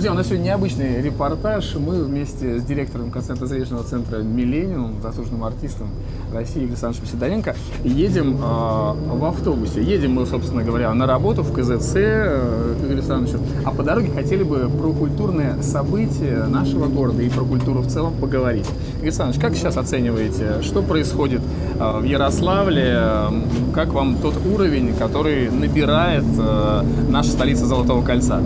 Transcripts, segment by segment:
Друзья, у нас сегодня необычный репортаж. Мы вместе с директором концертно-зрительного центра «Миллениум», заслуженным артистом России Игорем Александровичем Сидоренко, едем э, в автобусе. Едем мы, собственно говоря, на работу в КЗЦ э, к Александровичу. А по дороге хотели бы про культурные события нашего города и про культуру в целом поговорить. Игорь Александрович, как сейчас оцениваете, что происходит э, в Ярославле? Как вам тот уровень, который набирает э, наша столица Золотого кольца?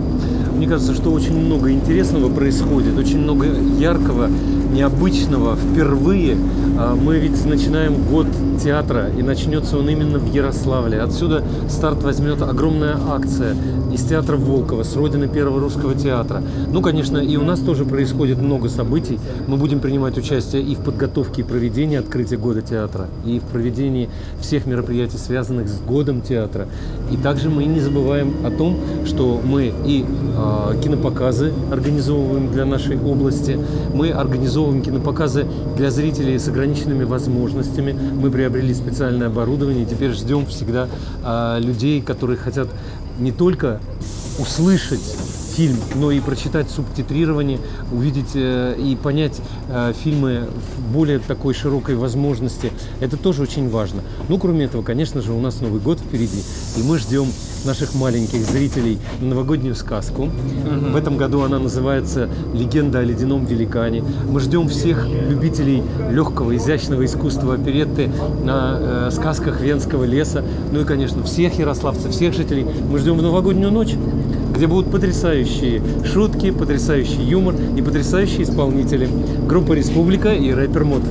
Мне кажется, что очень много интересного происходит, очень много яркого, необычного, впервые. А, мы ведь начинаем год театра, и начнется он именно в Ярославле. Отсюда старт возьмет огромная акция из театра Волкова, с родины Первого русского театра. Ну, конечно, и у нас тоже происходит много событий. Мы будем принимать участие и в подготовке и проведении открытия года театра, и в проведении всех мероприятий, связанных с годом театра. И также мы не забываем о том, что мы и э, кинопоказы организовываем для нашей области, мы организовываем кинопоказы для зрителей с ограниченными возможностями. Мы приобрели специальное оборудование, теперь ждем всегда э, людей, которые хотят не только услышать фильм, но и прочитать субтитрирование, увидеть э, и понять э, фильмы в более такой широкой возможности. Это тоже очень важно. Ну, кроме этого, конечно же, у нас Новый год впереди, и мы ждем наших маленьких зрителей на новогоднюю сказку. Угу. В этом году она называется «Легенда о ледяном великане». Мы ждем всех любителей легкого, изящного искусства оперетты на э, сказках Венского леса. Ну и, конечно, всех ярославцев, всех жителей. Мы ждем в новогоднюю ночь где будут потрясающие шутки, потрясающий юмор и потрясающие исполнители. Группа «Республика» и рэпер Мод.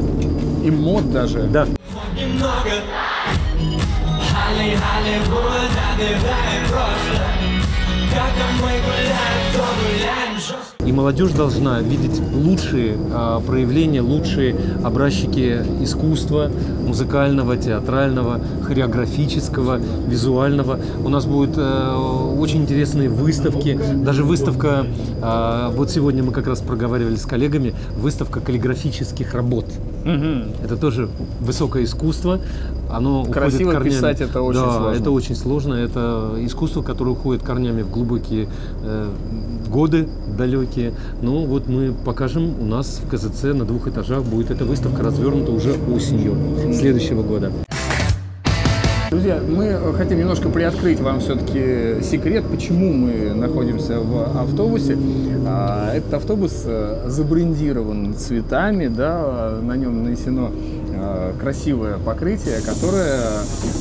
И Мод даже. Да. Немного просто мы гуляем, молодежь должна видеть лучшие э, проявления, лучшие образчики искусства, музыкального, театрального, хореографического, визуального. У нас будут э, очень интересные выставки. Даже выставка, э, вот сегодня мы как раз проговаривали с коллегами, выставка каллиграфических работ. Угу. Это тоже высокое искусство. Оно Красиво уходит корнями. писать это очень да, сложно. это очень сложно. Это искусство, которое уходит корнями в глубокие э, годы далекие. Но вот мы покажем, у нас в КЗЦ на двух этажах будет эта выставка развернута уже осенью следующего года. Друзья, мы хотим немножко приоткрыть вам все-таки секрет, почему мы находимся в автобусе. А, этот автобус э, забрендирован цветами, да, на нем нанесено э, красивое покрытие, которое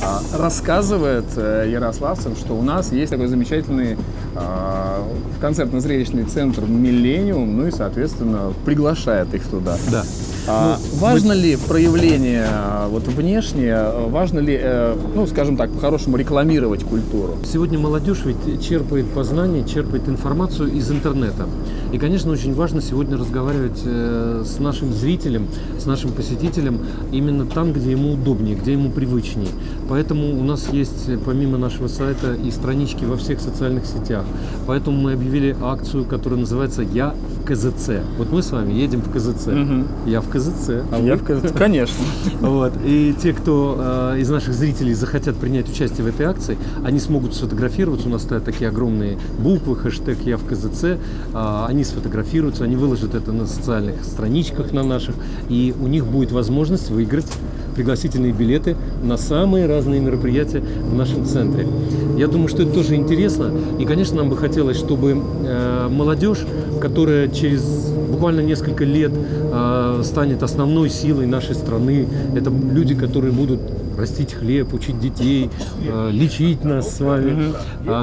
а, рассказывает э, ярославцам, что у нас есть такой замечательный а, концертно-зрелищный центр «Миллениум», ну и, соответственно, приглашает их туда. Да. А, ну, важно мы... ли проявление а, вот внешнее, важно ли, э, ну, скажем так, по-хорошему рекламировать культуру? Сегодня молодежь ведь черпает познание, черпает информацию из интернета. И, конечно, очень важно сегодня разговаривать э, с нашим зрителем, с нашим посетителем именно там, где ему удобнее, где ему привычнее. Поэтому у нас есть, помимо нашего сайта, и странички во всех социальных сетях. Поэтому мы объявили акцию, которая называется «Я КЗЦ». Вот мы с вами едем в КЗЦ. Угу. Я в КЗЦ. А Я вы? в КЗЦ, конечно. Вот. И те, кто э, из наших зрителей захотят принять участие в этой акции, они смогут сфотографироваться. У нас стоят такие огромные буквы, хэштег «Я в КЗЦ». Э, они сфотографируются, они выложат это на социальных страничках на наших, и у них будет возможность выиграть пригласительные билеты на самые разные мероприятия в нашем центре. Я думаю, что это тоже интересно. И, конечно, нам бы хотелось, чтобы э, молодежь, которая через буквально несколько лет э, станет основной силой нашей страны, это люди, которые будут растить хлеб, учить детей, э, лечить нас с вами,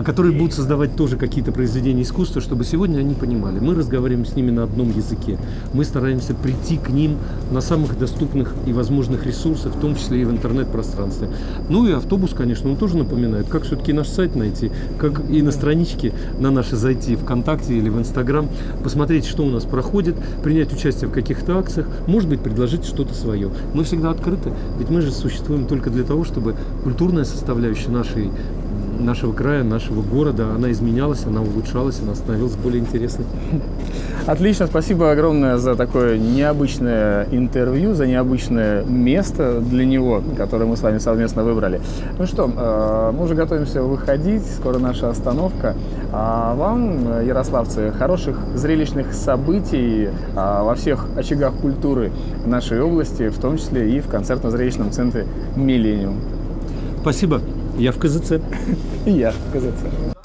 которые будут создавать тоже какие-то произведения искусства, чтобы сегодня они понимали. Мы разговариваем с ними на одном языке. Мы стараемся прийти к ним на самых доступных и возможных ресурсах, в том числе и в интернет-пространстве. Ну и автобус, конечно, он тоже напоминает, как все-таки наш сайт найти, как и на страничке на наши зайти ВКонтакте или в Инстаграм, посмотреть, что у нас проходит, принять участие в каких-то акциях, может быть, предложить что-то свое. Мы всегда открыты, ведь мы же существуем только для того, чтобы культурная составляющая нашей нашего края, нашего города, она изменялась, она улучшалась, она становилась более интересной. Отлично, спасибо огромное за такое необычное интервью, за необычное место для него, которое мы с вами совместно выбрали. Ну что, э, мы уже готовимся выходить, скоро наша остановка. А вам, ярославцы, хороших зрелищных событий а, во всех очагах культуры нашей области, в том числе и в концертно-зрелищном центре «Миллениум». Спасибо. Я в КЗЦ. Я в КЗЦ.